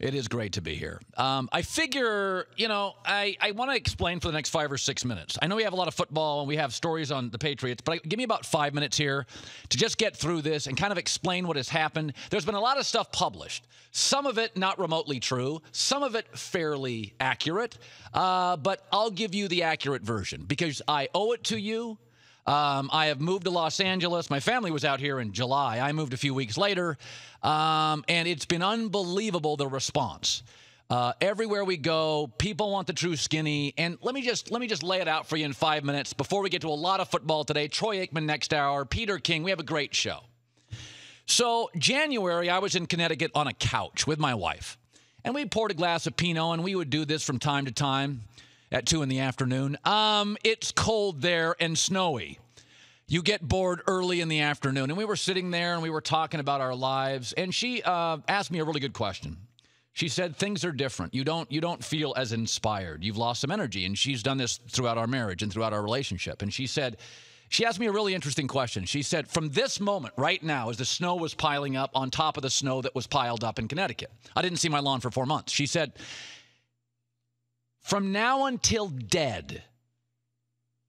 It is great to be here. Um, I figure, you know, I, I want to explain for the next five or six minutes. I know we have a lot of football and we have stories on the Patriots, but I, give me about five minutes here to just get through this and kind of explain what has happened. There's been a lot of stuff published, some of it not remotely true, some of it fairly accurate, uh, but I'll give you the accurate version because I owe it to you. Um, I have moved to Los Angeles. My family was out here in July. I moved a few weeks later, um, and it's been unbelievable the response. Uh, everywhere we go, people want the true skinny. And let me just let me just lay it out for you in five minutes before we get to a lot of football today. Troy Aikman next hour, Peter King. We have a great show. So January, I was in Connecticut on a couch with my wife, and we poured a glass of Pinot, and we would do this from time to time at two in the afternoon. Um, it's cold there and snowy. You get bored early in the afternoon. And we were sitting there and we were talking about our lives. And she uh, asked me a really good question. She said things are different. You don't you don't feel as inspired. You've lost some energy. And she's done this throughout our marriage and throughout our relationship. And she said, she asked me a really interesting question. She said, from this moment right now, as the snow was piling up on top of the snow that was piled up in Connecticut, I didn't see my lawn for four months. She said, from now until dead,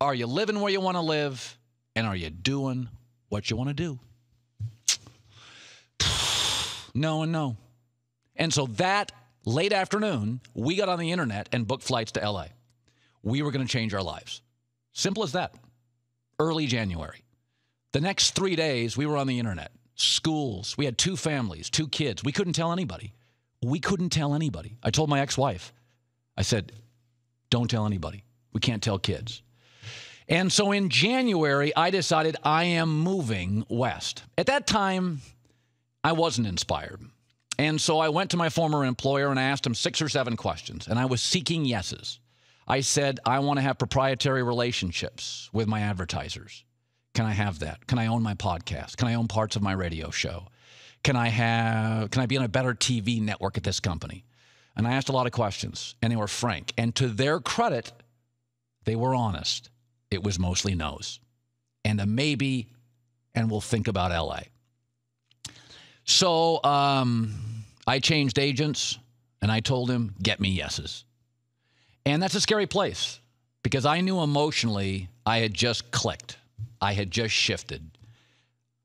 are you living where you want to live? And are you doing what you want to do? No and no. And so that late afternoon, we got on the internet and booked flights to LA. We were going to change our lives. Simple as that. Early January. The next three days, we were on the internet. Schools. We had two families, two kids. We couldn't tell anybody. We couldn't tell anybody. I told my ex wife, I said, don't tell anybody. We can't tell kids. And so in January, I decided I am moving west. At that time, I wasn't inspired. And so I went to my former employer and I asked him six or seven questions, and I was seeking yeses. I said, I want to have proprietary relationships with my advertisers. Can I have that? Can I own my podcast? Can I own parts of my radio show? Can I have can I be on a better TV network at this company? And I asked a lot of questions, and they were frank. And to their credit, they were honest. It was mostly no's. And a maybe, and we'll think about LA. So um, I changed agents and I told him, get me yeses. And that's a scary place because I knew emotionally I had just clicked, I had just shifted.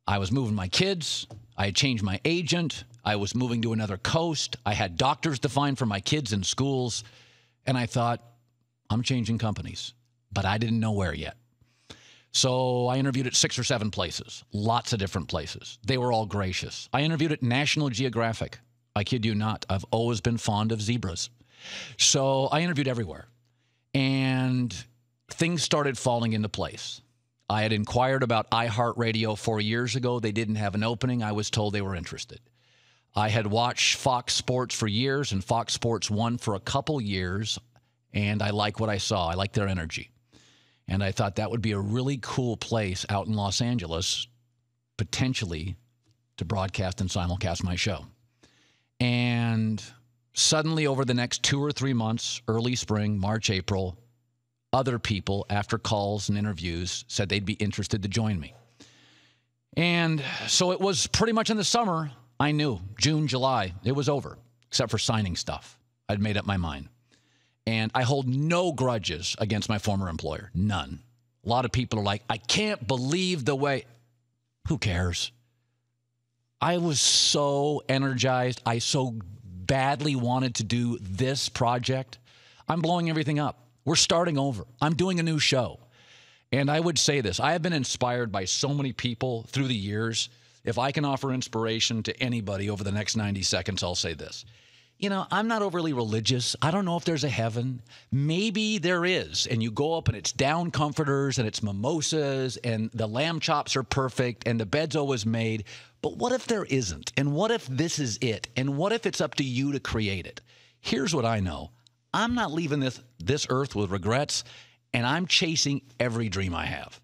I was moving my kids, I had changed my agent, I was moving to another coast, I had doctors to find for my kids in schools, and I thought, I'm changing companies, but I didn't know where yet. So I interviewed at six or seven places, lots of different places. They were all gracious. I interviewed at National Geographic. I kid you not, I've always been fond of zebras. So I interviewed everywhere. And things started falling into place. I had inquired about iHeartRadio four years ago. They didn't have an opening. I was told they were interested. I had watched Fox Sports for years and Fox Sports 1 for a couple years, and I like what I saw. I like their energy. And I thought that would be a really cool place out in Los Angeles, potentially to broadcast and simulcast my show. And suddenly, over the next two or three months, early spring, March, April, other people, after calls and interviews, said they'd be interested to join me. And so it was pretty much in the summer, I knew June, July, it was over, except for signing stuff. I'd made up my mind. And I hold no grudges against my former employer, none. A lot of people are like, I can't believe the way. Who cares? I was so energized. I so badly wanted to do this project. I'm blowing everything up. We're starting over. I'm doing a new show. And I would say this I have been inspired by so many people through the years. If I can offer inspiration to anybody over the next 90 seconds, I'll say this. You know, I'm not overly religious. I don't know if there's a heaven. Maybe there is. And you go up and it's down comforters and it's mimosas and the lamb chops are perfect and the bed's always made. But what if there isn't? And what if this is it? And what if it's up to you to create it? Here's what I know I'm not leaving this, this earth with regrets, and I'm chasing every dream I have.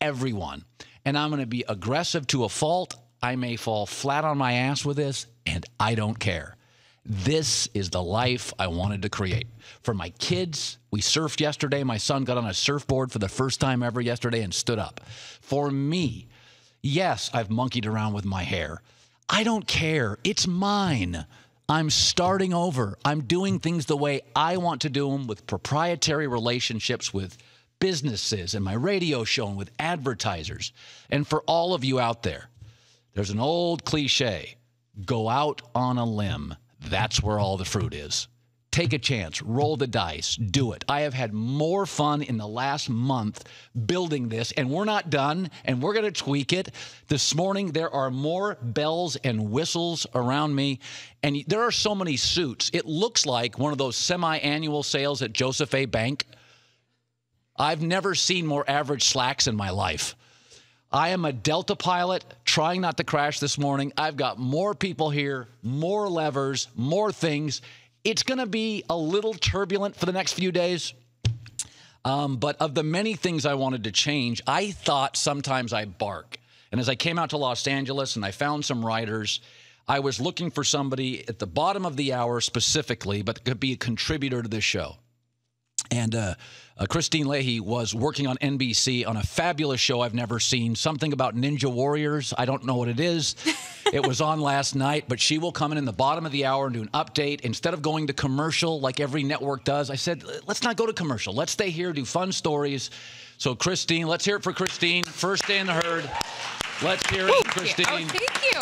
Everyone. And I'm going to be aggressive to a fault. I may fall flat on my ass with this, and I don't care. This is the life I wanted to create. For my kids, we surfed yesterday. My son got on a surfboard for the first time ever yesterday and stood up. For me, yes, I've monkeyed around with my hair. I don't care. It's mine. I'm starting over. I'm doing things the way I want to do them with proprietary relationships with businesses and my radio show and with advertisers. And for all of you out there, there's an old cliche go out on a limb. That's where all the fruit is. Take a chance, roll the dice, do it. I have had more fun in the last month building this, and we're not done, and we're going to tweak it. This morning, there are more bells and whistles around me, and there are so many suits. It looks like one of those semi annual sales at Joseph A. Bank. I've never seen more average slacks in my life. I am a Delta pilot trying not to crash this morning. I've got more people here, more levers, more things. It's going to be a little turbulent for the next few days. Um, but of the many things I wanted to change, I thought sometimes I bark. And as I came out to Los Angeles and I found some writers, I was looking for somebody at the bottom of the hour specifically, but could be a contributor to this show. And uh, uh, Kristine Leahy was working on NBC on a fabulous show I've never seen, something about Ninja Warriors. I don't know what it is. it was on last night, but she will come in in the bottom of the hour and do an update. Instead of going to commercial like every network does, I said, let's not go to commercial. Let's stay here, do fun stories. So, Kristine, let's hear it for Kristine. First day in the herd. Let's hear it, Thank Kristine. You. Oh, thank you.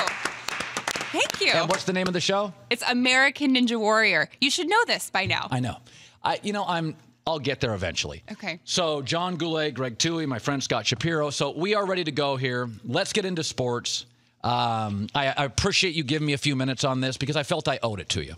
Thank you. And what's the name of the show? It's American Ninja Warrior. You should know this by now. I know. I, you know, I'm I'll get there eventually. Okay. So, John Goulet, Greg Tui, my friend Scott Shapiro. So, we are ready to go here. Let's get into sports. Um, I, I appreciate you giving me a few minutes on this because I felt I owed it to you.